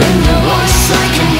in the voice I can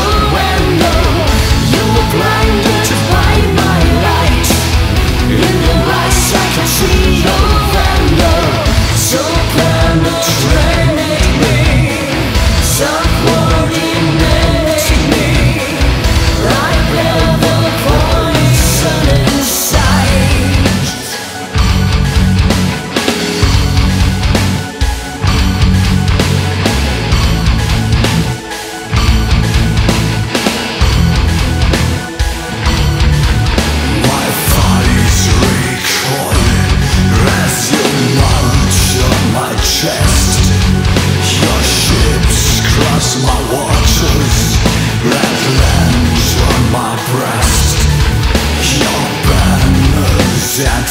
my watchers, That lands on my breast. Your banners and